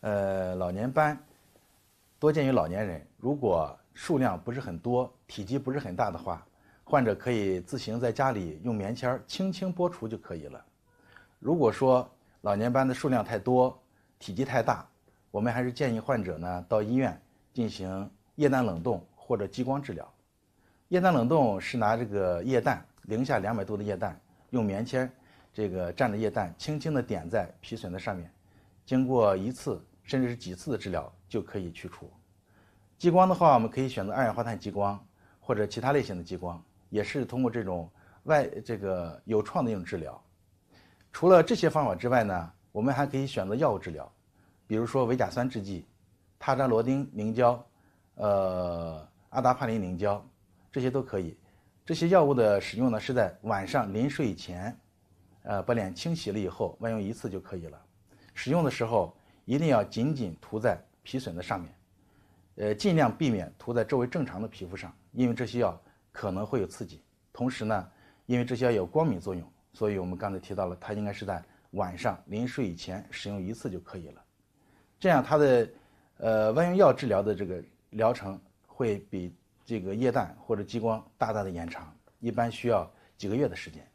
呃，老年斑多见于老年人，如果数量不是很多，体积不是很大的话，患者可以自行在家里用棉签轻轻剥除就可以了。如果说老年斑的数量太多，体积太大，我们还是建议患者呢到医院进行液氮冷冻或者激光治疗。液氮冷冻是拿这个液氮，零下两百度的液氮，用棉签这个蘸着液氮，轻轻地点在皮损的上面，经过一次甚至是几次的治疗就可以去除。激光的话，我们可以选择二氧化碳激光或者其他类型的激光，也是通过这种外这个有创的一种治疗。除了这些方法之外呢，我们还可以选择药物治疗，比如说维甲酸制剂、他扎罗丁凝胶、呃阿达帕林凝胶，这些都可以。这些药物的使用呢，是在晚上临睡前，呃，把脸清洗了以后，外用一次就可以了。使用的时候一定要紧紧涂在皮损的上面，呃，尽量避免涂在周围正常的皮肤上，因为这些药可能会有刺激。同时呢，因为这些药有光敏作用。所以我们刚才提到了，它应该是在晚上临睡以前使用一次就可以了。这样它的呃外用药治疗的这个疗程会比这个液氮或者激光大大的延长，一般需要几个月的时间。